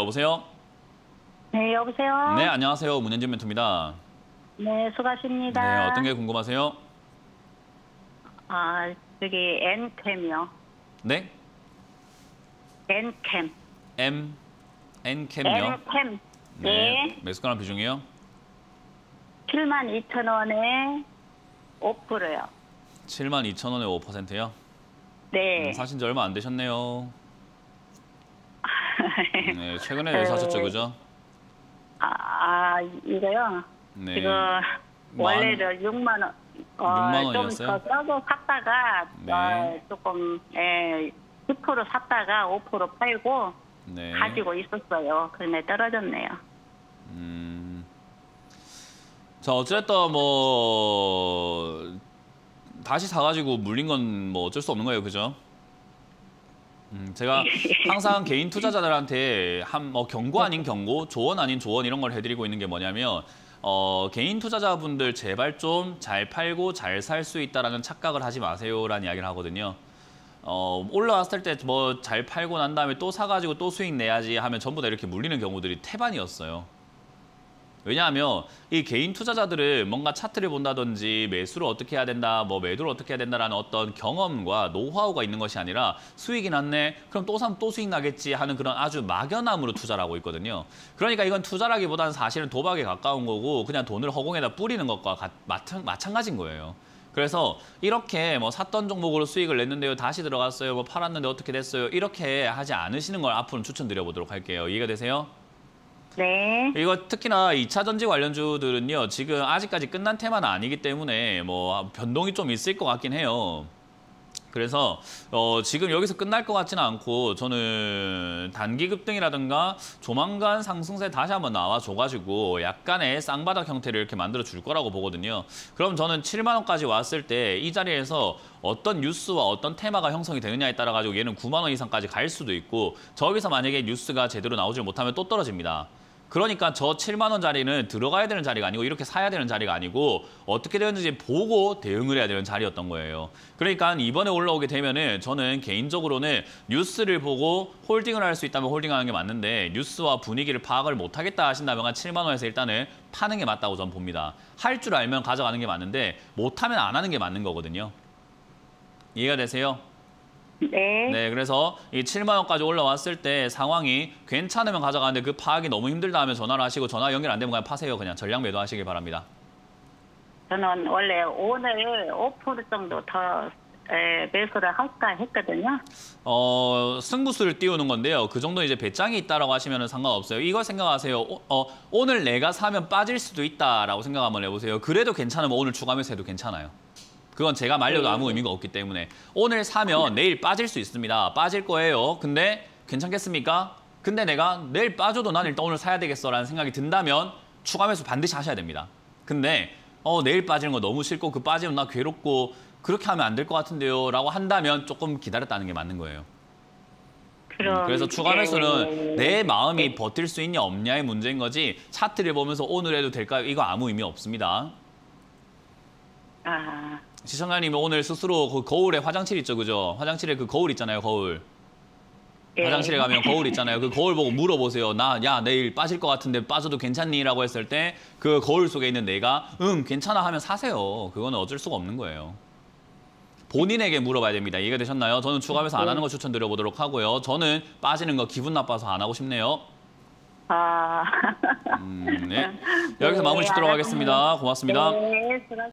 여보세요? 네, 여보세요? 네, 안녕하세요. 문현진 멘토입니다. 네, 수고하십니다. 네, 어떤 게 궁금하세요? 아, 저기 N캠이요. 네? N캠. M, N캠요? N캠. 네. 매수가랑 비중이요? 7만 2천 원에 5%요. 7만 2천 원에 5%요? 네. 사신 지 얼마 안 되셨네요. 네, 최근에 네. 사셨죠, 그죠? 아, 아, 이거요. 네. 이거 뭐 한- 원래는 6만 원. 6만 좀 원이었어요? 더 싸고 샀다가 네. 어, 조금 예, 10% 샀다가 5% 팔고 네. 가지고 있었어요. 그런데 떨어졌네요. 음. 자, 어쨌든 뭐 다시 사가지고 물린 건 뭐 어쩔 수 없는 거예요, 그죠? 음, 제가 항상 개인 투자자들한테 한 뭐 경고 아닌 경고, 조언 아닌 조언 이런 걸 해드리고 있는 게 뭐냐면 어, 개인 투자자분들 제발 좀 잘 팔고 잘 살 수 있다라는 착각을 하지 마세요라는 이야기를 하거든요. 어, 올라왔을 때 뭐 잘 팔고 난 다음에 또 사가지고 또 수익 내야지 하면 전부 다 이렇게 물리는 경우들이 태반이었어요. 왜냐하면 이 개인 투자자들은 뭔가 차트를 본다든지 매수를 어떻게 해야 된다, 뭐 매도를 어떻게 해야 된다라는 어떤 경험과 노하우가 있는 것이 아니라 수익이 났네, 그럼 또 사면 또 수익 나겠지 하는 그런 아주 막연함으로 투자를 하고 있거든요. 그러니까 이건 투자라기보다는 사실은 도박에 가까운 거고 그냥 돈을 허공에다 뿌리는 것과 같- 마찬, 마찬가지인 거예요. 그래서 이렇게 뭐 샀던 종목으로 수익을 냈는데요, 다시 들어갔어요, 뭐 팔았는데 어떻게 됐어요, 이렇게 하지 않으시는 걸 앞으로 추천드려 보도록 할게요. 이해가 되세요? 네. 이거 특히나 2차 전지 관련주들은요. 지금 아직까지 끝난 테마는 아니기 때문에 뭐 변동이 좀 있을 것 같긴 해요. 그래서 어, 지금 여기서 끝날 것 같지는 않고 저는 단기 급등이라든가 조만간 상승세 다시 한번 나와줘가지고 약간의 쌍바닥 형태를 이렇게 만들어 줄 거라고 보거든요. 그럼 저는 7만 원까지 왔을 때 이 자리에서 어떤 뉴스와 어떤 테마가 형성이 되느냐에 따라 가지고 얘는 9만 원 이상까지 갈 수도 있고 저기서 만약에 뉴스가 제대로 나오질 못하면 또 떨어집니다. 그러니까 저 7만 원짜리는 들어가야 되는 자리가 아니고 이렇게 사야 되는 자리가 아니고 어떻게 되는지 보고 대응을 해야 되는 자리였던 거예요. 그러니까 이번에 올라오게 되면은 저는 개인적으로는 뉴스를 보고 홀딩을 할 수 있다면 홀딩하는 게 맞는데 뉴스와 분위기를 파악을 못 하겠다 하신다면 한 7만 원에서 일단은 파는 게 맞다고 저는 봅니다. 할 줄 알면 가져가는 게 맞는데 못하면 안 하는 게 맞는 거거든요. 이해가 되세요? 네. 네, 그래서 이 7만 원까지 올라왔을 때 상황이 괜찮으면 가져가는데 그 파악이 너무 힘들다 하면 전화를 하시고 전화 연결 안 되면 그냥 파세요. 그냥 전량 매도하시길 바랍니다. 저는 원래 오늘 5% 정도 더 에, 매수를 할까 했거든요. 어, 승부수를 띄우는 건데요. 그 정도 이제 배짱이 있다라고 하시면 상관없어요. 이거 생각하세요. 어, 어, 오늘 내가 사면 빠질 수도 있다라고 생각 한번 해보세요. 그래도 괜찮으면 오늘 추가 매수해도 괜찮아요. 그건 제가 말려도 아무 의미가 없기 때문에 오늘 사면 내일 빠질 수 있습니다. 빠질 거예요. 근데 괜찮겠습니까? 근데 내가 내일 빠져도 난 일단 오늘 사야 되겠어라는 생각이 든다면 추가 매수 반드시 하셔야 됩니다. 근데 어 내일 빠지는 거 너무 싫고 그 빠지면 나 괴롭고 그렇게 하면 안 될 것 같은데요 라고 한다면 조금 기다렸다는 게 맞는 거예요. 그럼 그래서 추가 네, 매수는 네. 내 마음이 버틸 수 있냐 없냐의 문제인 거지 차트를 보면서 오늘 해도 될까요? 이거 아무 의미 없습니다. 아, 시청자님이 오늘 스스로 그 거울에 화장실 있죠, 그죠? 화장실에 그 거울 있잖아요, 거울. 네. 화장실에 가면 거울 있잖아요. 그 거울 보고 물어보세요. 나, 야, 내일 빠질 것 같은데 빠져도 괜찮니? 라고 했을 때 그 거울 속에 있는 내가 응, 괜찮아 하면 사세요. 그거는 어쩔 수가 없는 거예요. 본인에게 물어봐야 됩니다. 이해가 되셨나요? 저는 추가해서 안 하는 거 추천드려보도록 하고요. 저는 빠지는 거 기분 나빠서 안 하고 싶네요. 아. 음, 네. 여기서 마무리 짓도록 하겠습니다. 고맙습니다. 네,